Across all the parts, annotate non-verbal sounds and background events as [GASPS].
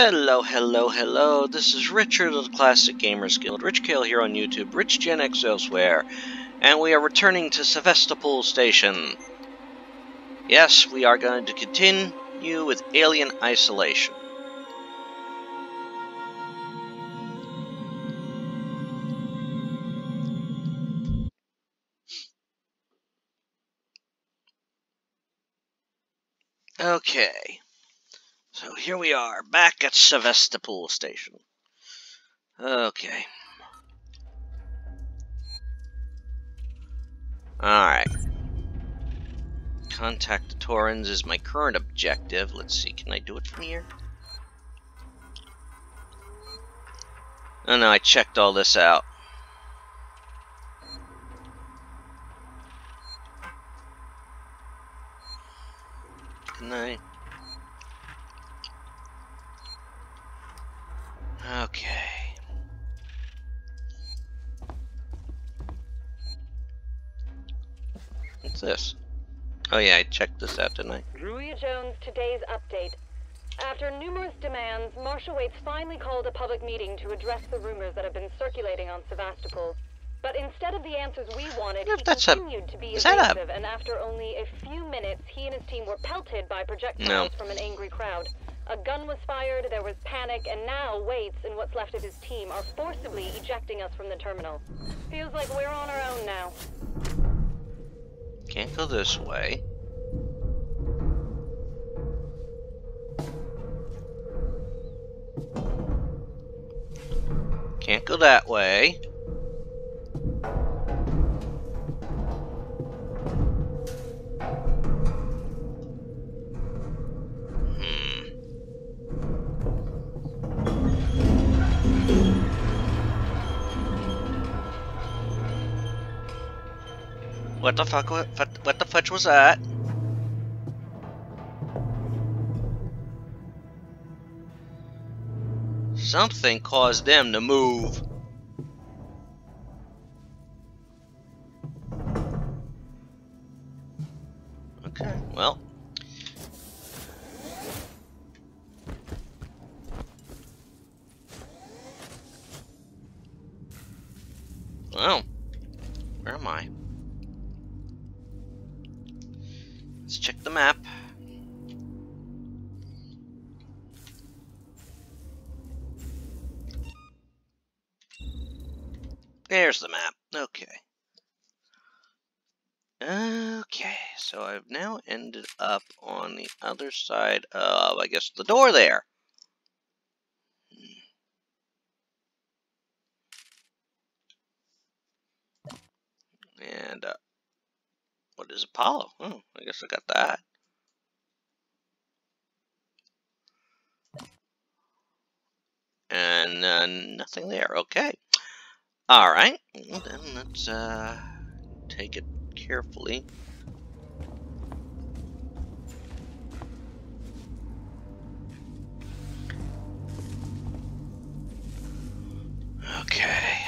Hello, hello, hello. This is Richard of the Classic Gamers Guild. Rich Cale here on YouTube, Rich Gen X elsewhere, and we are returning to Sevastopol Station. Yes, we are going to continue with Alien Isolation. Okay. So here we are, back at Sevastopol Station. Okay. Alright. Contact the Torrens is my current objective. Let's see, can I do it from here? Oh no, I checked all this out. Can I... Okay. What's this? Oh yeah, I checked this out, didn't I? Druia Jones, today's update. After numerous demands, Marshal Waits finally called a public meeting to address the rumors that have been circulating on Sevastopol. But instead of the answers we wanted, he That's a- continued to be evasive, and after only a few minutes, he and his team were pelted by projectiles No. from an angry crowd. A gun was fired, there was panic, and now Waits and what's left of his team are forcibly ejecting us from the terminal. Feels like we're on our own now. Can't go this way. Can't go that way. What the fuck? What, what the fudge was that? Something caused them to move. Other side of, I guess, the door there. And, uh, what is Apollo? Oh, I guess I got that. And uh, nothing there. Okay. All right. Well, then let's uh, take it carefully. Okay.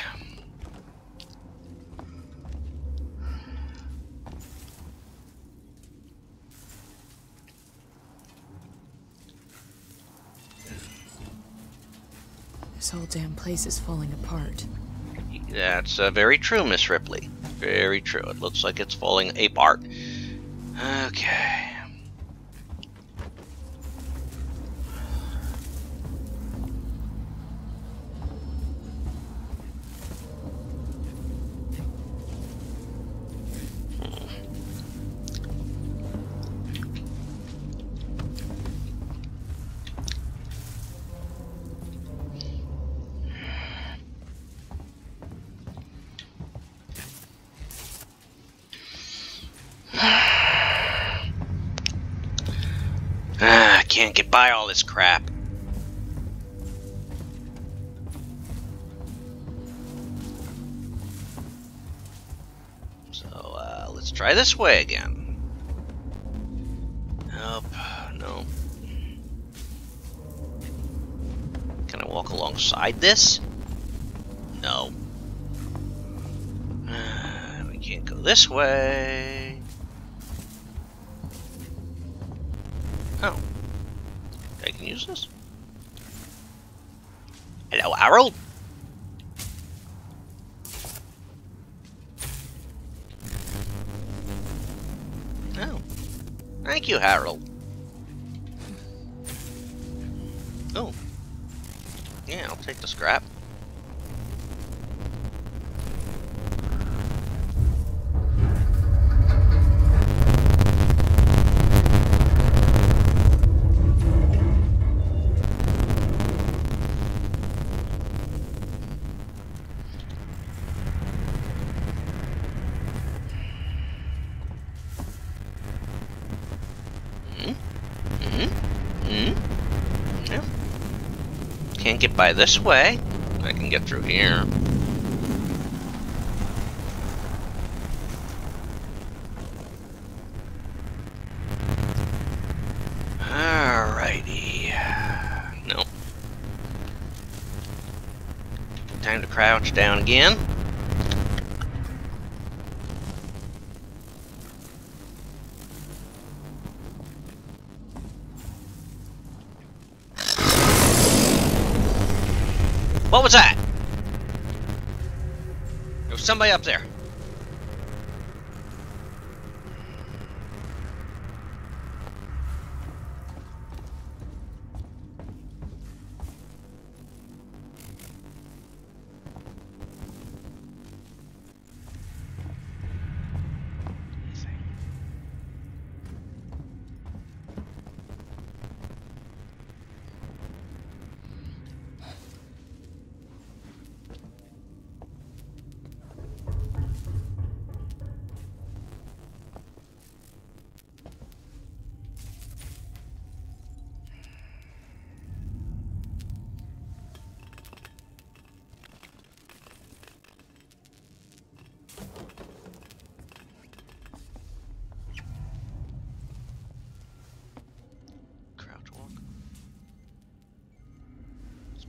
This whole damn place is falling apart. That's uh, very true, Miss Ripley. Very true. It looks like it's falling apart. Okay. By all this crap. So, uh, let's try this way again. Nope, no. Can I walk alongside this? No. [SIGHS] We can't go this way. Hello, Harold. Oh. Thank you, Harold. Oh. Yeah, I'll take the scrap. By this way. I can get through here. Alrighty. Nope. Time to crouch down again. What was that? There was somebody up there.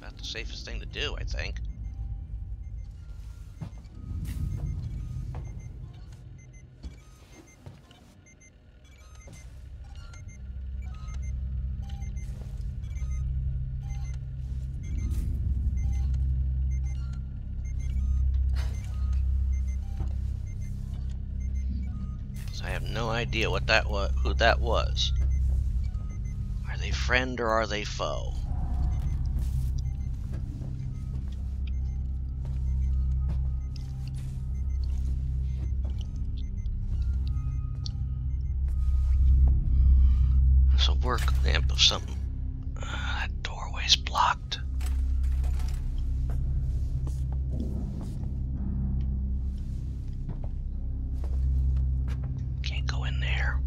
About the safest thing to do, I think. I have no idea what that was, who that was. Are they friend or are they foe? Of something. Uh, that doorway's blocked. Can't go in there.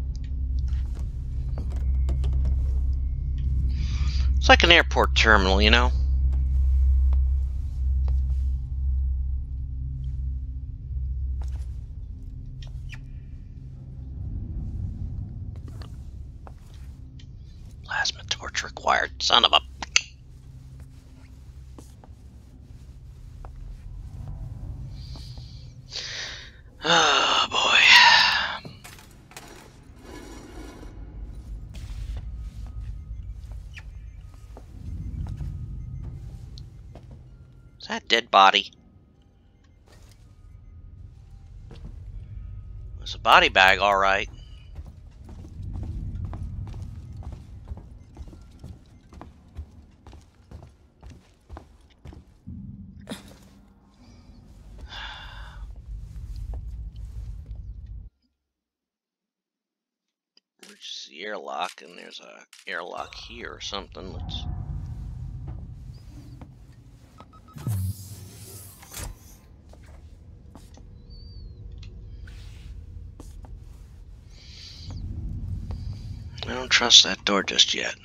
It's like an airport terminal, you know? Plasma torch required. Son of a. Oh boy. Is that dead body? It's a body bag, alright. Which is the airlock, and there's a airlock here or something. Let's. I don't trust that door just yet.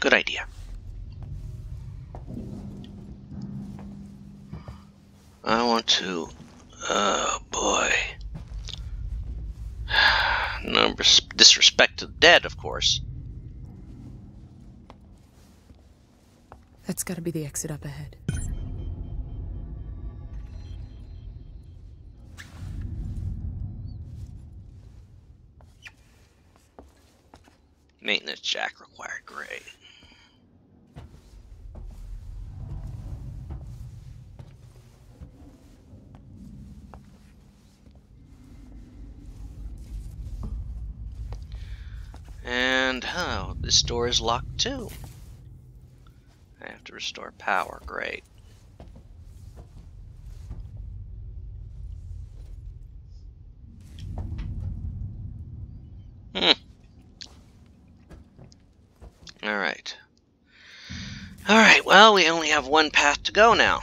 Good idea. I want to. Oh boy. Disrespect to the dead, of course. That's gotta be the exit up ahead. Maintenance jack required. Great. And, oh, this door is locked too. I have to restore power, great. Hmm. Alright. Alright, well, we only have one path to go now.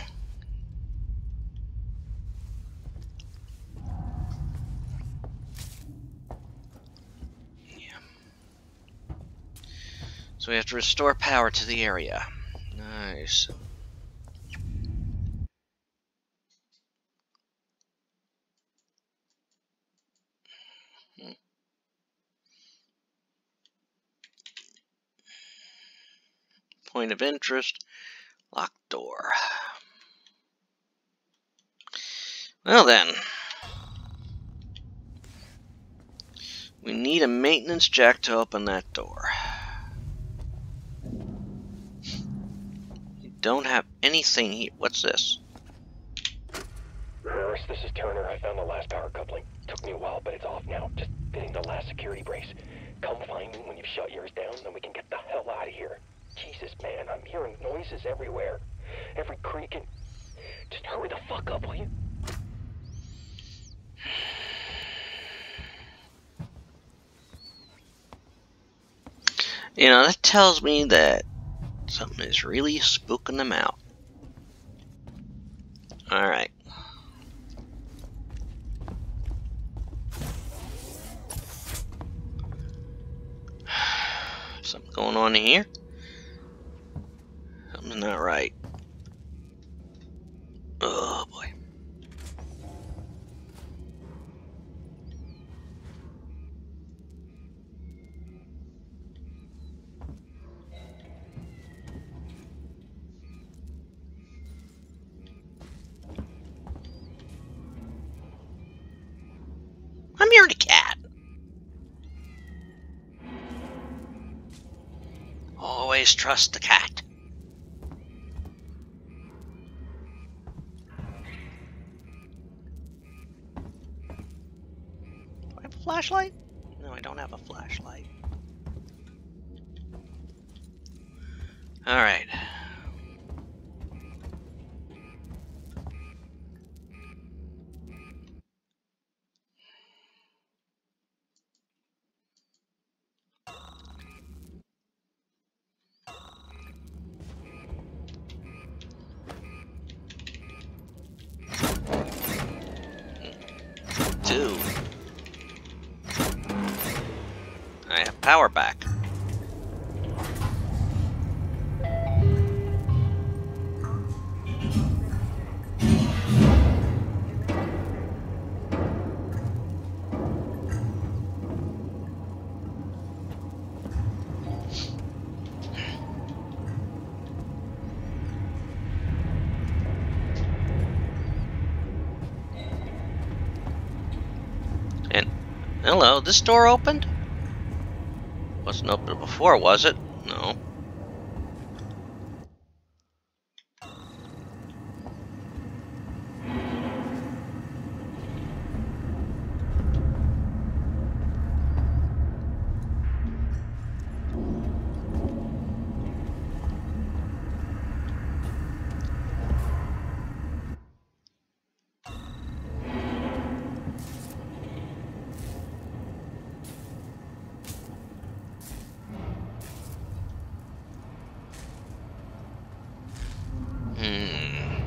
To restore power to the area. Nice. Point of interest, locked door. Well then, we need a maintenance jack to open that door. Don't have anything here. What's this? This is Turner. I found the last power coupling. Took me a while, but it's off now. Just fitting the last security brace. Come find me when you've shut yours down, then we can get the hell out of here. Jesus, man, I'm hearing noises everywhere. Every creak and... Just hurry the fuck up, will you? You know, that tells me that Something is really spooking them out. Alright. [SIGHS] Something going on here? Something's not right. Always trust the cat. Do I have a flashlight? No, I don't have a flashlight. Alright. I have power back. Hello, this door opened? Wasn't open before, was it? No. Hmm.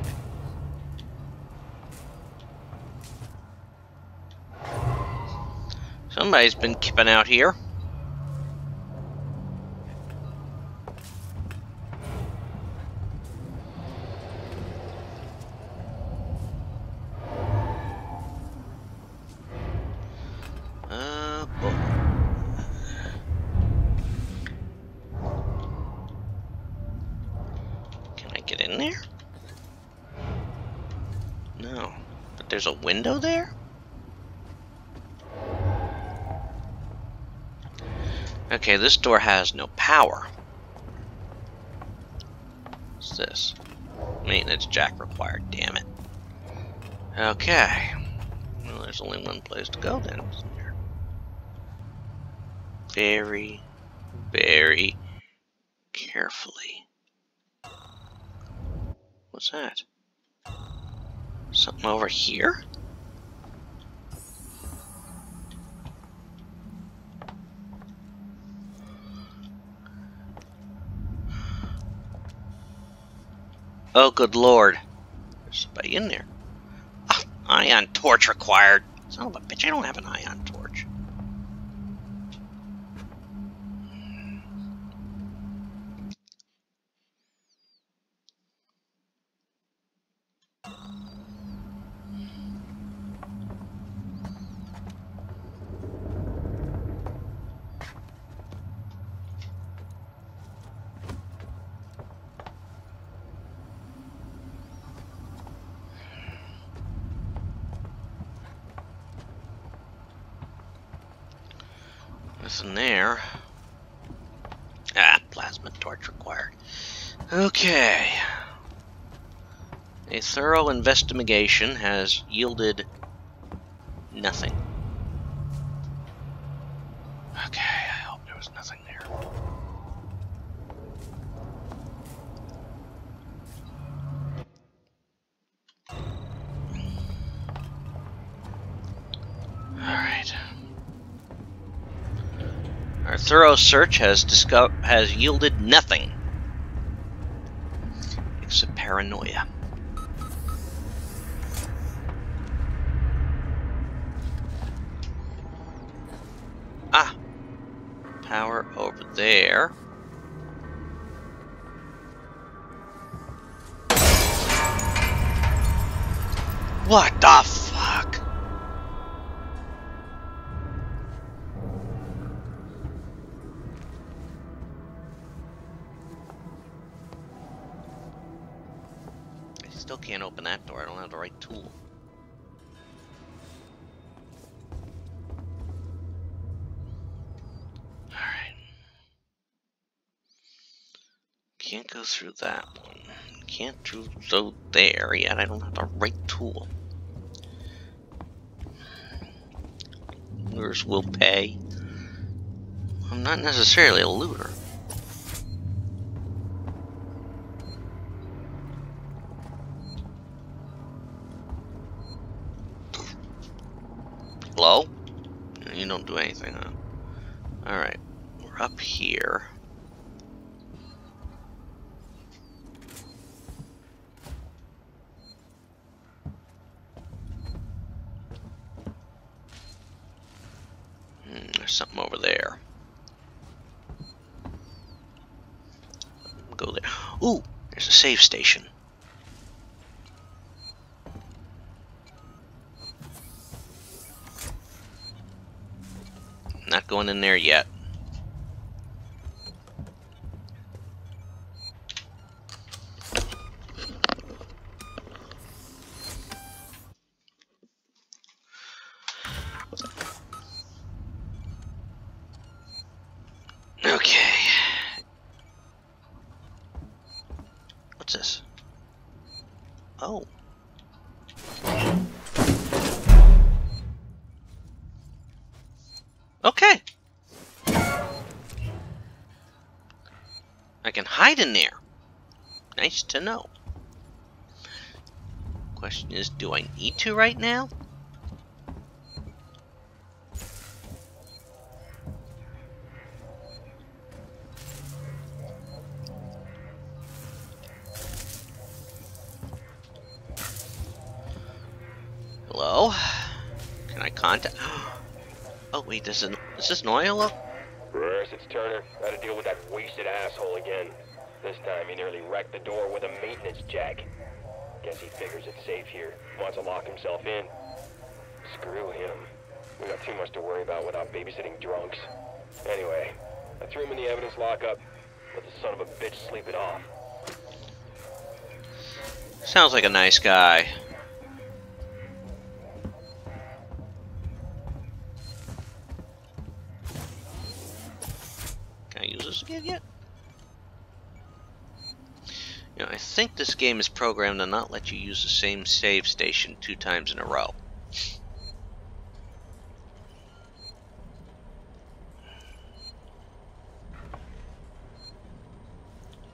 Somebody's been keeping out here. Uh. Can I get in there? No. But there's a window there? Okay, this door has no power. What's this? Maintenance jack required, damn it. Okay. Well, there's only one place to go then. Very, very carefully. What's that? Something over here? Oh, good lord. There's somebody in there. Ah, ion torch required. Son of a bitch, I don't have an ion torch. Nothing there. Ah, plasma torch required. Okay. A thorough investigation has yielded nothing. Okay, I hope there was nothing there. Alright. Our thorough search has discovered has yielded nothing except paranoia. Ah, power over there. What the through that one. Can't do so there yet. I don't have the right tool. Looters will pay. I'm not necessarily a looter. Hello? You don't do anything, huh? Alright. We're up here. Hmm, there's something over there. Go there. Ooh, there's a save station. Not going in there yet. Nice to know. Question is, do I need to right now? Hello? Can I contact? [GASPS] Oh wait, this is is this Noyola? Reverse, it's Turner. Gotta deal with that wasted asshole again. This time he nearly wrecked the door with a maintenance jack. Guess he figures it's safe here. Wants to lock himself in. Screw him. We got too much to worry about without babysitting drunks. Anyway, I threw him in the evidence lockup. Let the son of a bitch sleep it off. Sounds like a nice guy. think this game is programmed to not let you use the same save station two times in a row.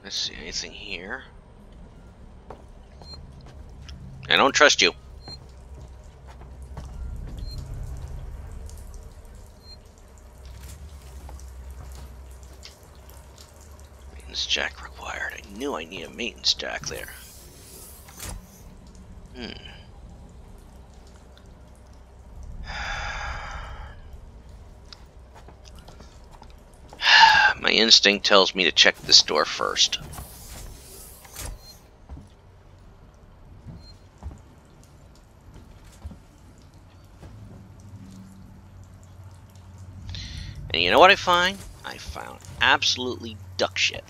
Let's see, anything here? I don't trust you. Knew I need a maintenance jack there. Hmm. [SIGHS] My instinct tells me to check this door first. And you know what I find? I found absolutely duck shit.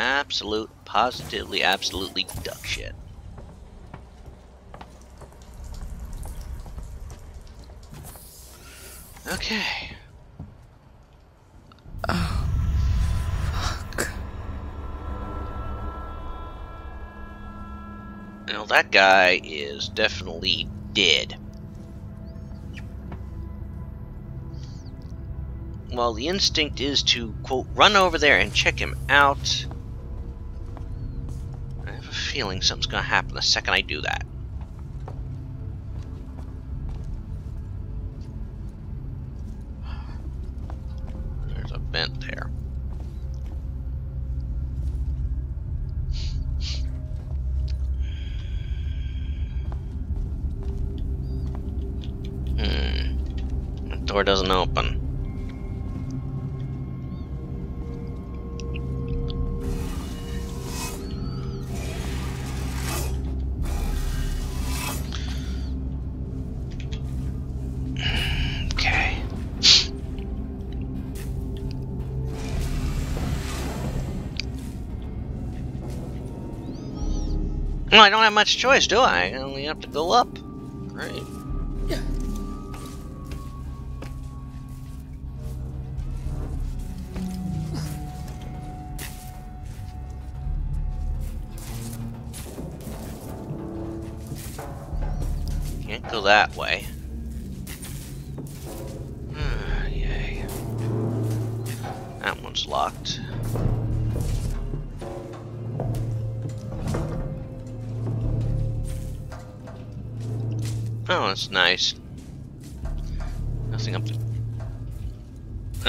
Absolute, positively, absolutely duck shit. Okay. Oh. Fuck. Now that guy is definitely dead. Well, the instinct is to, quote, run over there and check him out. Feeling something's gonna happen the second I do that. Well, I don't have much choice, do I? I only have to go up. Great.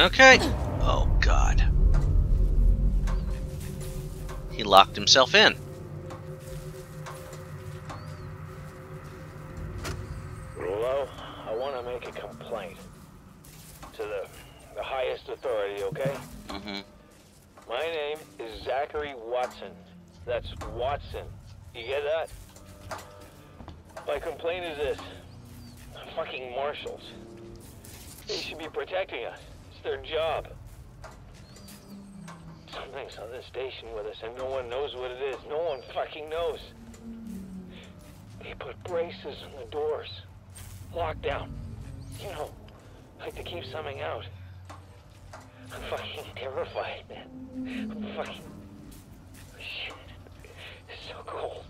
Okay. Oh, God. He locked himself in. Rulo, I want to make a complaint to the the highest authority, okay? Mm-hmm. My name is Zachary Watson. That's Watson. You get that? My complaint is this. Fucking marshals. They should be protecting us. Their job. Something's on this station with us and no one knows what it is. No one fucking knows. They put braces on the doors. Lockdown. You know, like to keep something out. I'm fucking terrified, man. I'm fucking... Shit. It's so cold.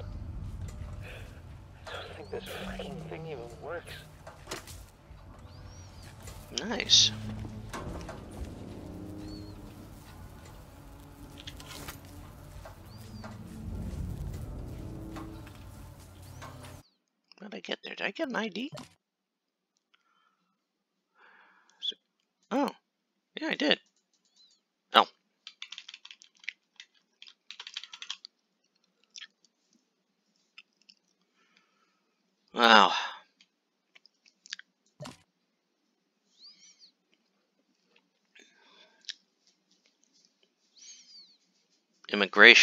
I don't think this fucking thing even works. Nice. How did I get there? Did I get an ID? Is it- Oh, yeah, I did. Oh. Wow.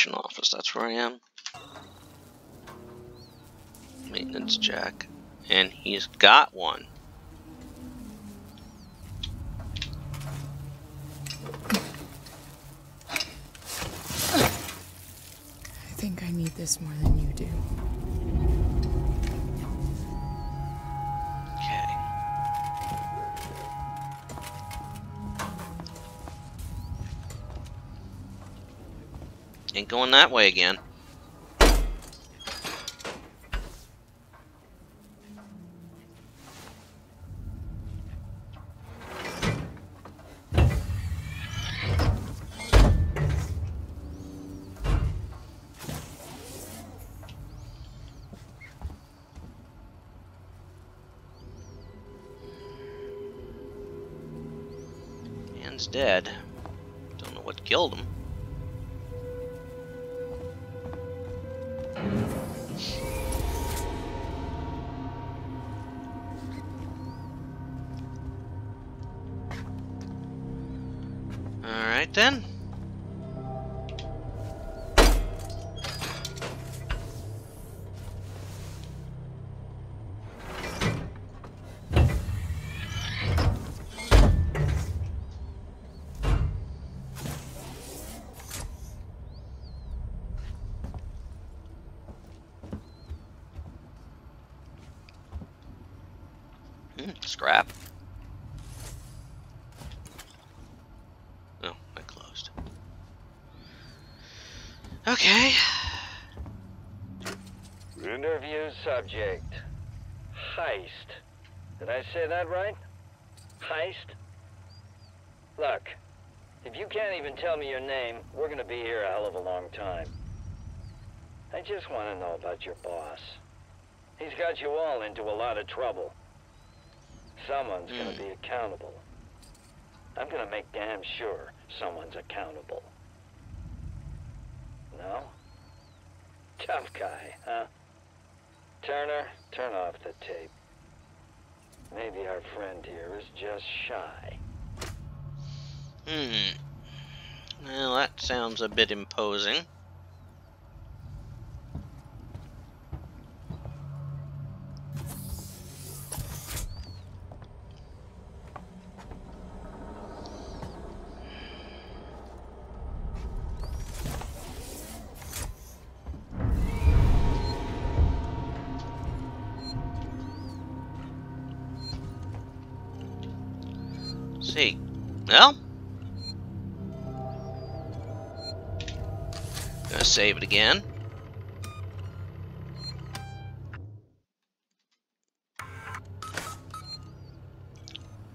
Office, that's where I am. Maintenance jack. And he's got one. I think I need this more than you do. Ain't going that way again. dead. Don't know what killed him. Scrap. Oh, I closed. Okay. Interview subject. Heist. Did I say that right? Heist? Look, if you can't even tell me your name, we're gonna be here a hell of a long time. I just want to know about your boss. He's got you all into a lot of trouble. Someone's gonna be accountable. I'm gonna make damn sure someone's accountable. No? Tough guy, huh? Turner, turn off the tape. Maybe our friend here is just shy. Hmm. Well, that sounds a bit imposing. Well, Gonna save it again.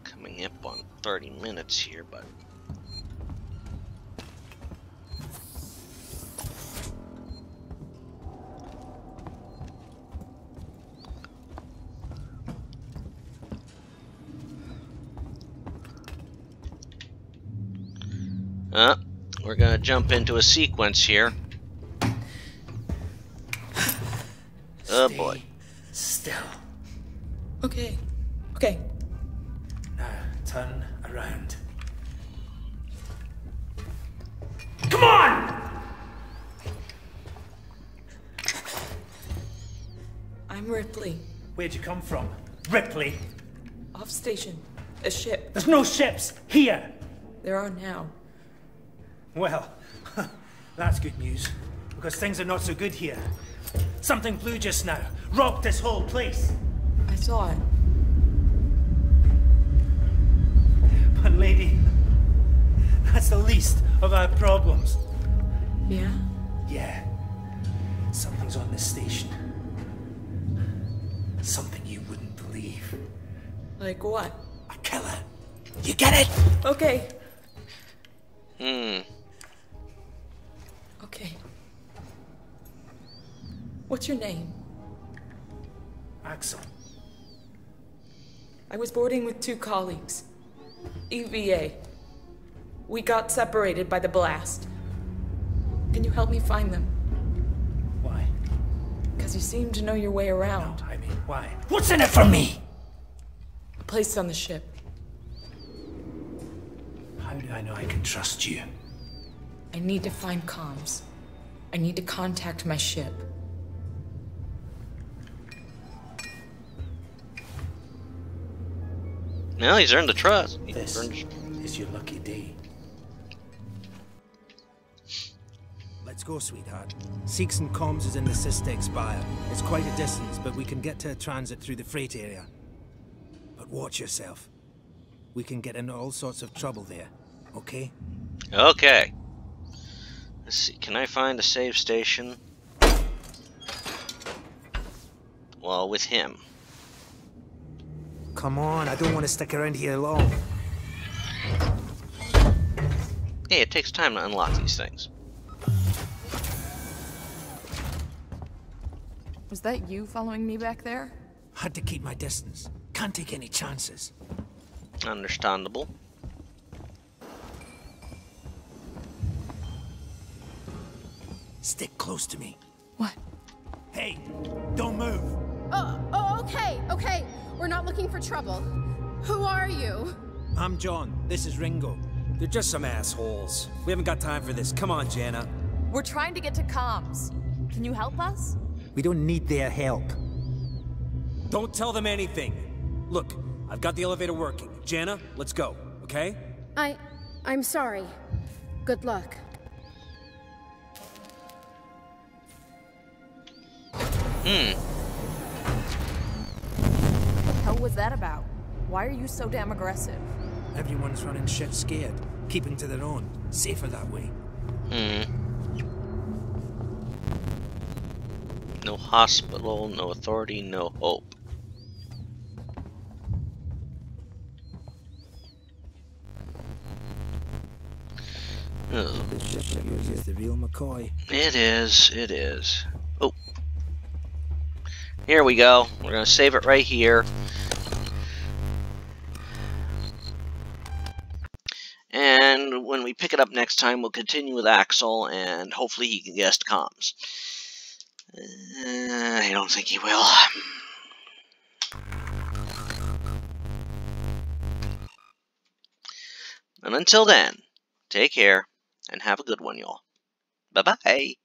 Coming up on 30 minutes here, but jump into a sequence here. Oh boy. Still. Okay. Okay. Now turn around. Come on! I'm Ripley. Where'd you come from? Ripley. Off station. A ship. There's no ships here. There are now. Well, [LAUGHS] that's good news. Because things are not so good here. Something flew just now. Rocked this whole place. I saw it. But lady, [LAUGHS] that's the least of our problems. Yeah? Yeah. Something's on this station. Something you wouldn't believe. Like what? A killer. You get it? Okay. Hmm. What's your name? Axel. I was boarding with two colleagues. EVA. We got separated by the blast. Can you help me find them? Why? Because you seem to know your way around. No, I mean, why? What's in it for me? A place on the ship. How do I know I can trust you? I need to find comms. I need to contact my ship. Well, he's earned the trust. He's This earned- is your lucky day. Let's go, sweetheart. Seegson Comms is in the SysTech Spire. It's quite a distance, but we can get to a transit through the freight area. But watch yourself. We can get into all sorts of trouble there, okay? Okay. Let's see. Can I find a save station? Well, with him. Come on, I don't want to stick around here long. Hey, it takes time to unlock these things. Was that you following me back there? Had to keep my distance. Can't take any chances. Understandable. Stick close to me. What? Hey, don't move. Oh, oh okay, okay. We're not looking for trouble. Who are you? I'm John. This is Ringo. They're just some assholes. We haven't got time for this. Come on, Jana. We're trying to get to comms. Can you help us? We don't need their help. Don't tell them anything. Look, I've got the elevator working. Jana, let's go, okay? I. I'm sorry. Good luck. Hmm. What hell was that about? Why are you so damn aggressive? Everyone's running shit scared, keeping to their own. Safer that way. Hmm. No hospital, no authority, no hope. Ugh. This is the real McCoy. It is, it is. Here we go. We're gonna save it right here. And when we pick it up next time, we'll continue with Axel, and hopefully he can guest comms. Uh, I don't think he will. And until then, take care, and have a good one, y'all. Bye-bye.